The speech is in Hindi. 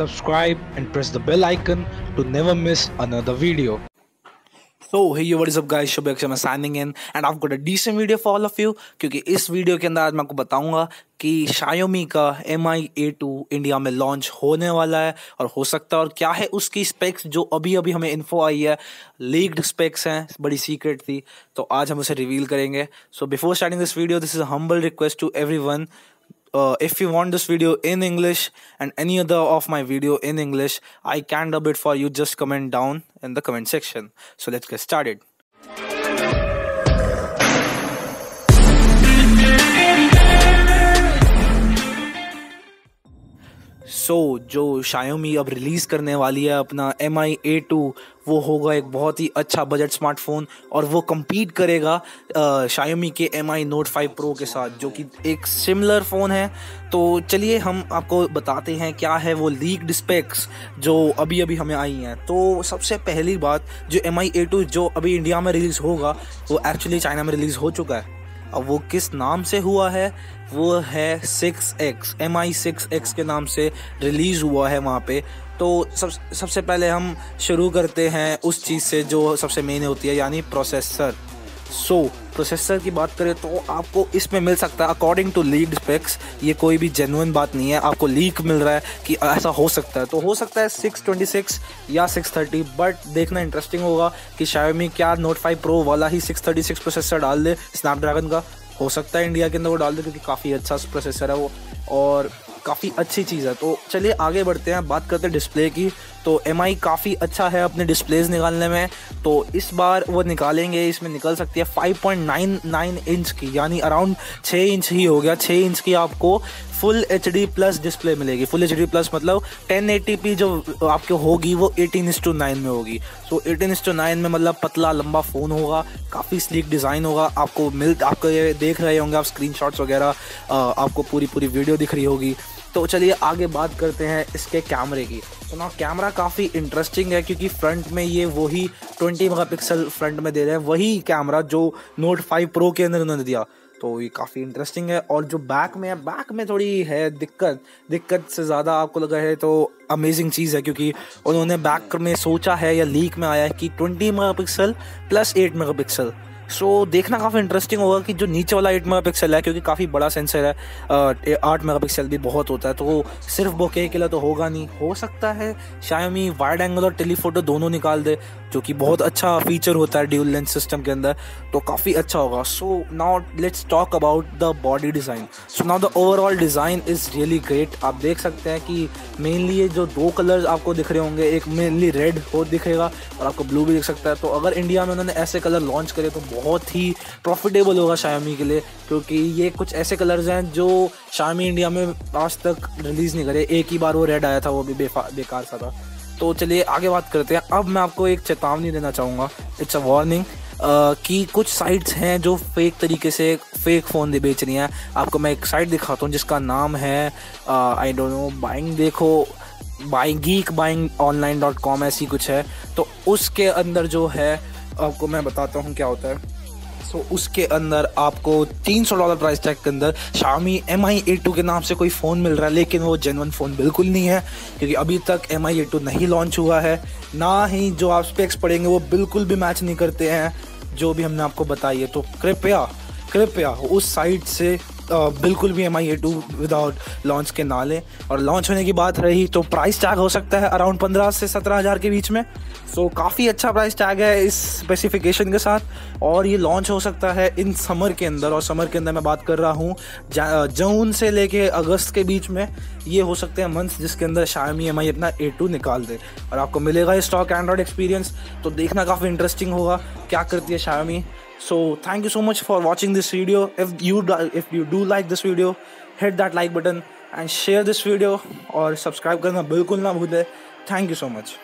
subscribe, and press the bell icon to never miss another video. Hey yo what is up guys? Shubh signing in and I've got a decent video for all of you क्योंकि इस वीडियो के अंदर आज मैं आपको बताऊँगा कि Xiaomi का Mi A2 इंडिया में लॉन्च होने वाला है और हो सकता है और क्या है उसकी स्पेक्स जो अभी अभी हमें इन्फो आई है। लीक्ड स्पेक्स हैं बड़ी सीक्रेट थी। तो आज हम उसे रिवील करेंगे। So before starting this video this is a humble request to everyone uh, if you want this video in english and any other of my video in english i can dub it for you. Just comment down in the comment section. So let's get started so so, जो शायोमी अब रिलीज़ करने वाली है अपना एम आई ए टू वो होगा एक बहुत ही अच्छा बजट स्मार्टफ़ोन और वो कम्पीट करेगा शायोमी के M I note five pro के साथ जो कि एक सिमिलर फ़ोन है। तो चलिए हम आपको बताते हैं क्या है वो लीक स्पेक्स जो अभी अभी हमें आई हैं। तो सबसे पहली बात जो एम आई ए टू जो अभी इंडिया में रिलीज़ होगा वो एक्चुअली चाइना में रिलीज़ हो चुका है। अब वो किस नाम से हुआ है? वो है six X M I six X के नाम से रिलीज़ हुआ है वहाँ पे। तो सब, सबसे पहले हम शुरू करते हैं उस चीज़ से जो सबसे मेन होती है, यानी प्रोसेसर सो so, प्रोसेसर की बात करें तो आपको इसमें मिल सकता है अकॉर्डिंग टू लीड स्पेक्स ये कोई भी जेनुअन बात नहीं है। आपको लीक मिल रहा है कि ऐसा हो सकता है। तो हो सकता है 626 या 630 बट देखना इंटरेस्टिंग होगा कि शायद क्या नोट फाइव प्रो वाला ही 636 प्रोसेसर डाल दे। स्नैपड्रैगन का हो सकता है इंडिया के अंदर वो डाल दे क्योंकि काफ़ी अच्छा प्रोसेसर है वो और काफ़ी अच्छी चीज़ है। तो चलिए आगे बढ़ते हैं बात करते हैं डिस्प्ले की। तो MI काफ़ी अच्छा है अपने डिस्प्लेज निकालने में। तो इस बार वो निकालेंगे, इसमें निकल सकती है 5.99 इंच की, यानी अराउंड 6 इंच ही हो गया। 6 इंच की आपको full H D plus display मिलेगी। फुल एच डी प्लस मतलब टेन एटी पी जो आपके होगी, वो एटीन इंस टू नाइन में होगी। सो एटीन इंस टू नाइन में मतलब पतला लंबा फ़ोन होगा, काफ़ी स्लीक डिज़ाइन होगा। आपको मिल, आपको ये देख रहे होंगे आप स्क्रीन वगैरह आपको पूरी पूरी वीडियो दिख रही होगी। तो चलिए आगे बात करते हैं इसके कैमरे की। तो ना कैमरा काफ़ी इंटरेस्टिंग है क्योंकि फ्रंट में ये वही 20 मेगापिक्सल फ्रंट में दे रहे हैं, वही कैमरा जो नोट 5 प्रो के अंदर उन्होंने दिया। तो ये काफ़ी इंटरेस्टिंग है और जो बैक में है बैक में थोड़ी है दिक्कत दिक्कत से ज़्यादा आपको लगा है तो अमेजिंग चीज़ है क्योंकि उन्होंने बैक में सोचा है या लीक में आया है कि 20 megapixel plus 8 megapixel so so, देखना काफ़ी इंटरेस्टिंग होगा कि जो नीचे वाला एट मेगा पिक्सल है क्योंकि काफ़ी बड़ा सेंसर है आठ मेगा पिक्सल भी बहुत होता है तो सिर्फ़ बोके के लिए तो होगा नहीं। हो सकता है शायमी वाइड एंगल और टेलीफोटो दोनों निकाल दे जो कि बहुत अच्छा फीचर होता है ड्यूल लेंस सिस्टम के अंदर तो काफ़ी अच्छा होगा। So now let's talk about the body design so now the overall design is really great आप देख सकते हैं कि मेनली ये जो दो कलर्स आपको दिख रहे होंगे एक मेनली रेड हो दिखेगा और आपको ब्लू भी दिख सकता है। तो अगर इंडिया में उन्होंने ऐसे कलर लॉन्च करे तो बहुत ही प्रॉफिटेबल होगा शायमी के लिए, क्योंकि ये कुछ ऐसे कलर्स हैं जो शायमी इंडिया में आज तक रिलीज़ नहीं करे। एक ही बार वो रेड आया था, वो भी बेकार सा था। तो चलिए आगे बात करते हैं। अब मैं आपको एक चेतावनी देना चाहूँगा। इट्स अ वार्निंग कि कुछ साइट्स हैं जो फेक तरीके से फेक फ़ोन बेच रही हैं। आपको मैं एक साइट दिखाता हूँ जिसका नाम है आई डोंट नो बाइंग देखो buying geek buying online dot com ऐसी कुछ है। तो उसके अंदर जो है, आपको मैं बताता हूँ क्या होता है। सो so, उसके अंदर आपको 300 डॉलर प्राइस टैग के अंदर Xiaomi M I A two के नाम से कोई फ़ोन मिल रहा है लेकिन वो जेनवन फ़ोन बिल्कुल नहीं है क्योंकि अभी तक एम आई ए टू नहीं लॉन्च हुआ है। ना ही जो आप स्पेक्स पढ़ेंगे वो बिल्कुल भी मैच नहीं करते हैं जो भी हमने आपको बताई है। तो कृपया कृपया उस साइट से बिल्कुल भी M I A two without launch के ना लें। और लॉन्च होने की बात रही तो प्राइस टैग हो सकता है अराउंड पंद्रह से सत्रह हज़ार के बीच में। सो so, काफ़ी अच्छा प्राइस टैग है इस स्पेसिफिकेशन के साथ। और ये लॉन्च हो सकता है इन समर के अंदर। और समर के अंदर मैं बात कर रहा हूँ जून से लेके अगस्त के बीच में ये हो सकते हैं मंथ्स जिसके अंदर शायमी एम आई अपना ए टू निकाल दे। और आपको मिलेगा स्टॉक एंड्रॉयड एक्सपीरियंस तो देखना काफ़ी इंटरेस्टिंग होगा। क्या करती है शायमी so thank you so much for watching this video if you if you do like this video hit that like button and share this video और सब्सक्राइब करना बिल्कुल ना भूलें थैंक यू सो मच